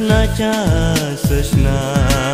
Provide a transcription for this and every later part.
ससनाच्या ससना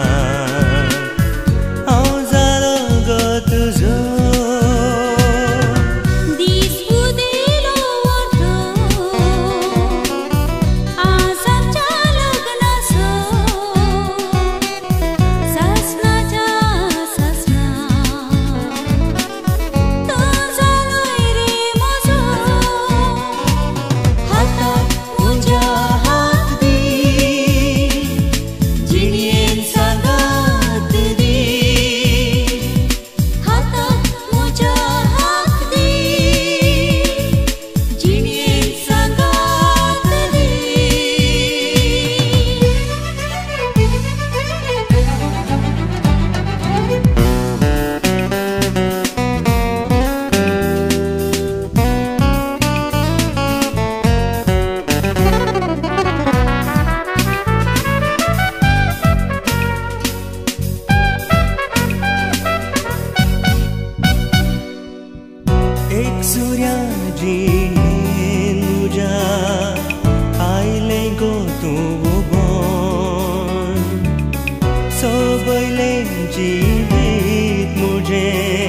सोबयले जिवीत मुझे।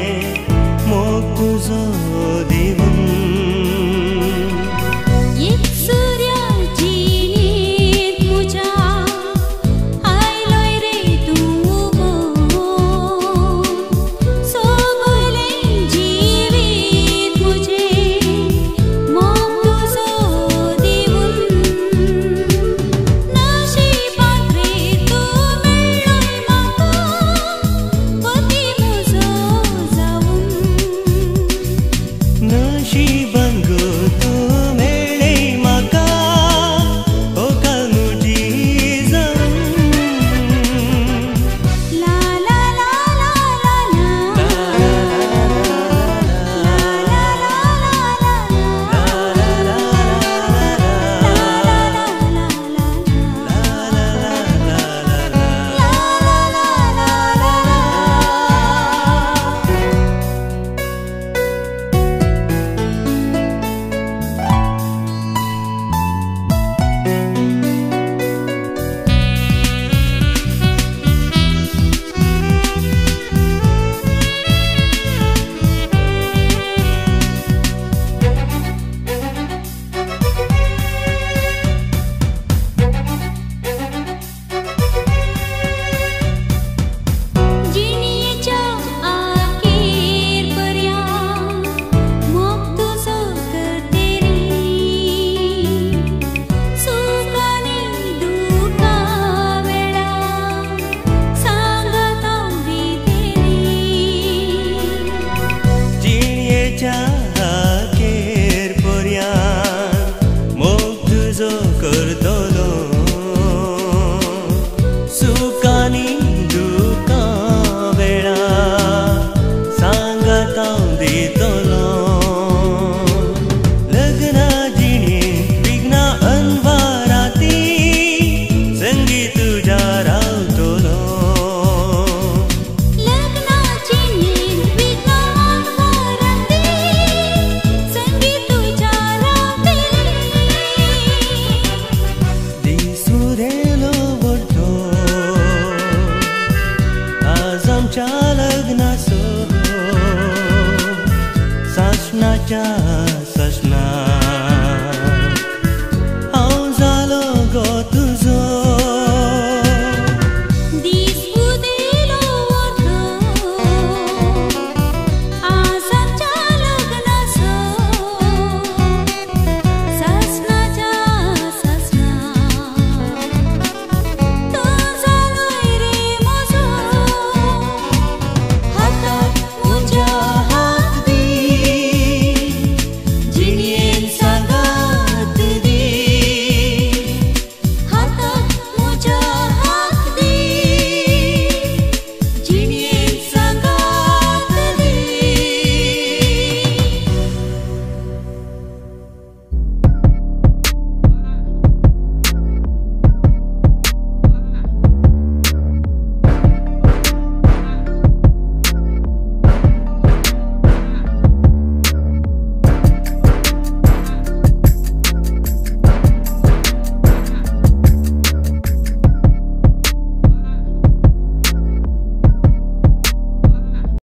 जाए